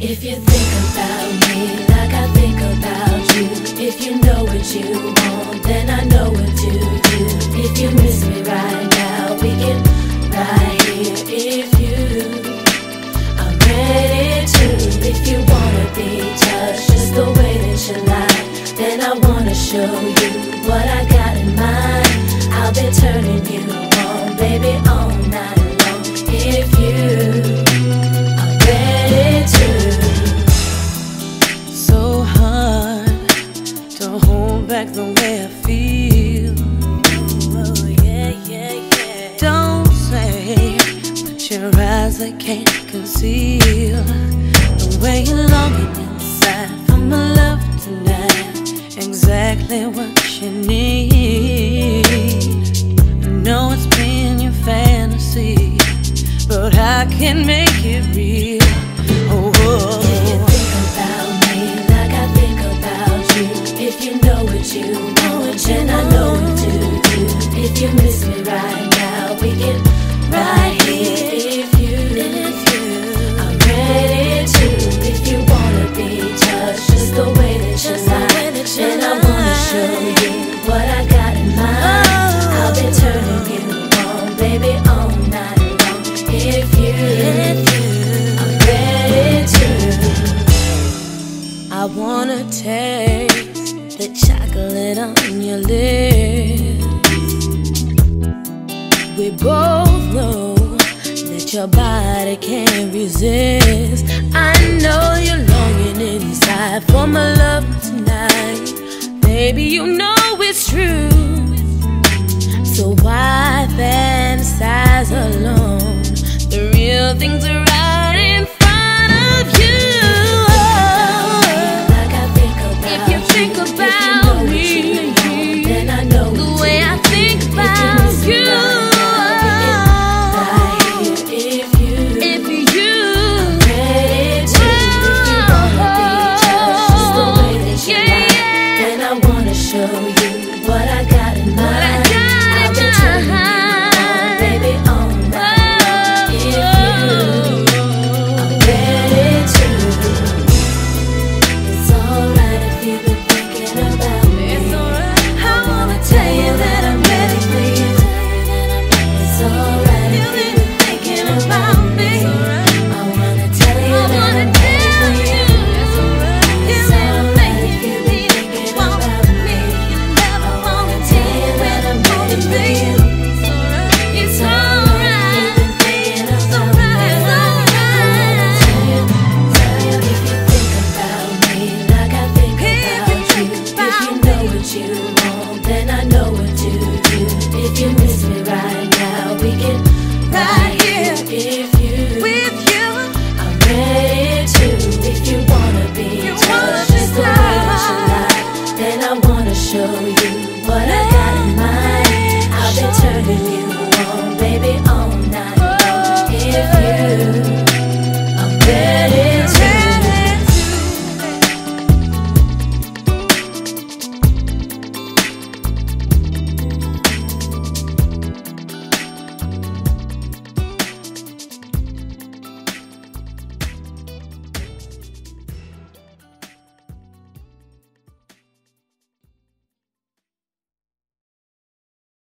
If you think about me like I think about you, if you know what you want, then I know what to do. If you miss me right now, we can right here. If you, I'm ready to. If you wanna be touched just the way that you like, then I wanna show you what I got in mind. I'll be turning you on, baby, feel. Oh, yeah, yeah, yeah. Don't say, but your eyes I can't conceal the way you're longing inside for my love tonight. Exactly what you need. I know it's been your fantasy, but I can make it real. Oh, oh. You know what you I wanna taste the way that you're finished And I wanna show you what I got in mind. I'll be turning in baby not alone If you live I'm ready to. I wanna take the chocolate on your lips. Both know that your body can't resist. I know you're longing inside for my love tonight. Baby, you know it's true. So why